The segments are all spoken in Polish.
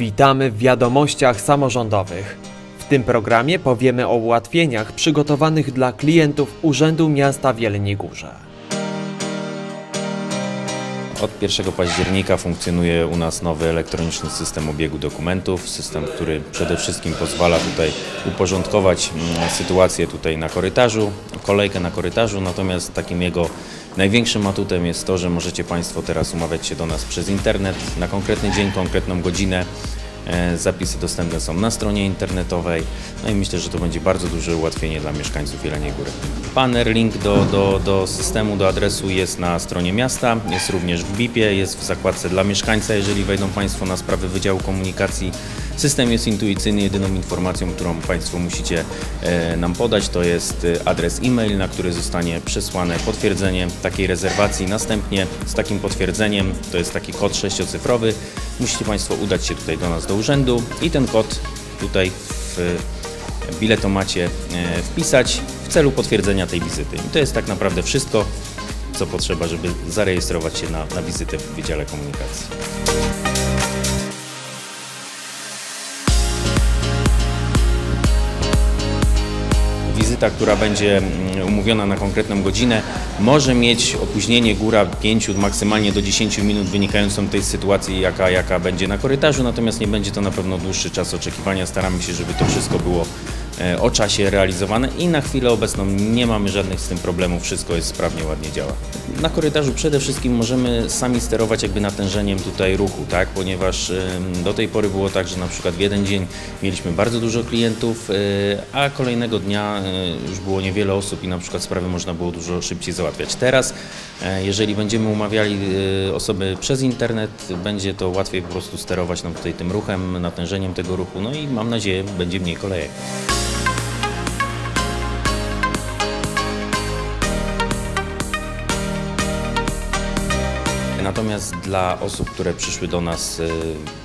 Witamy w wiadomościach samorządowych. W tym programie powiemy o ułatwieniach przygotowanych dla klientów Urzędu Miasta w Jeleniej Górze. Od 1 października funkcjonuje u nas nowy elektroniczny system obiegu dokumentów, system, który przede wszystkim pozwala tutaj uporządkować mm, sytuację tutaj na korytarzu, kolejkę na korytarzu, natomiast takim jego największym atutem jest to, że możecie Państwo teraz umawiać się do nas przez internet na konkretny dzień, konkretną godzinę. E, Zapisy dostępne są na stronie internetowej, no i myślę, że to będzie bardzo duże ułatwienie dla mieszkańców Jeleniej Góry. Banner, link do, do, do systemu, do adresu jest na stronie miasta, jest również w BIP-ie, jest w zakładce dla mieszkańca, jeżeli wejdą Państwo na sprawy Wydziału Komunikacji. System jest intuicyjny, jedyną informacją, którą Państwo musicie e, nam podać to jest e, adres e-mail, na który zostanie przesłane potwierdzenie takiej rezerwacji. Następnie z takim potwierdzeniem, to jest taki kod sześciocyfrowy, musicie Państwo udać się tutaj do nas do urzędu i ten kod tutaj w biletomacie e, wpisać w celu potwierdzenia tej wizyty. I to jest tak naprawdę wszystko, co potrzeba, żeby zarejestrować się na, na wizytę w Wydziale Komunikacji. Wizyta, która będzie mm, umówiona na konkretną godzinę, może mieć opóźnienie góra 5, maksymalnie do 10 minut wynikającą tej sytuacji, jaka, jaka będzie na korytarzu, natomiast nie będzie to na pewno dłuższy czas oczekiwania. Staramy się, żeby to wszystko było o czasie realizowane i na chwilę obecną nie mamy żadnych z tym problemów, wszystko jest sprawnie, ładnie działa. Na korytarzu przede wszystkim możemy sami sterować jakby natężeniem tutaj ruchu, tak? ponieważ do tej pory było tak, że na przykład w jeden dzień mieliśmy bardzo dużo klientów, e, a kolejnego dnia e, już było niewiele osób i na przykład sprawy można było dużo szybciej załatwiać. Teraz, e, jeżeli będziemy umawiali e, osoby przez internet, będzie to łatwiej po prostu sterować nam tutaj tym ruchem, natężeniem tego ruchu, no i mam nadzieję będzie mniej kolejek. Natomiast dla osób, które przyszły do nas y,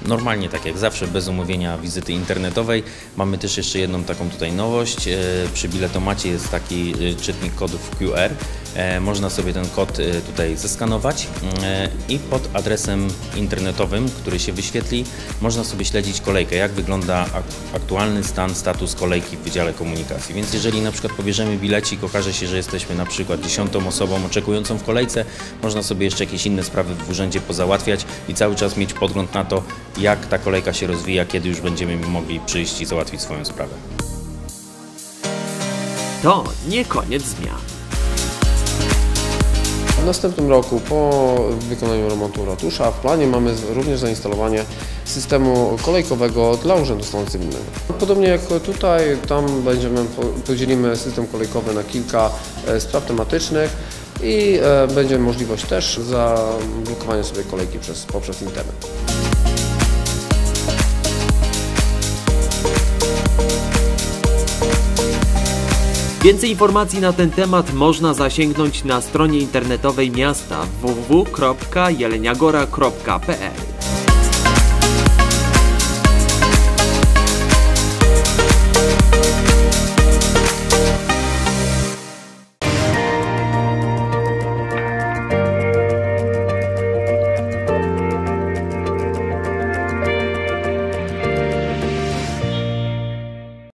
normalnie, tak jak zawsze, bez umówienia wizyty internetowej, mamy też jeszcze jedną taką tutaj nowość. Y, Przy biletomacie jest taki y, czytnik kodów QR. E, Można sobie ten kod y, tutaj zeskanować e, i pod adresem internetowym, który się wyświetli, można sobie śledzić kolejkę, jak wygląda ak- aktualny stan, status kolejki w Wydziale Komunikacji. Więc jeżeli na przykład pobierzemy bilecik, okaże się, że jesteśmy na przykład dziesiątą osobą oczekującą w kolejce, można sobie jeszcze jakieś inne sprawy w urzędzie pozałatwiać i cały czas mieć podgląd na to, jak ta kolejka się rozwija, kiedy już będziemy mogli przyjść i załatwić swoją sprawę. To nie koniec zmian. W następnym roku po wykonaniu remontu ratusza w planie mamy również zainstalowanie systemu kolejkowego dla Urzędu Stanu Cywilnego. Podobnie jak tutaj, tam będziemy, po- podzielimy system kolejkowy na kilka e, spraw tematycznych i e, będzie możliwość też zablokowania sobie kolejki przez, poprzez internet. Więcej informacji na ten temat można zasięgnąć na stronie internetowej miasta www.jeleniagora.pl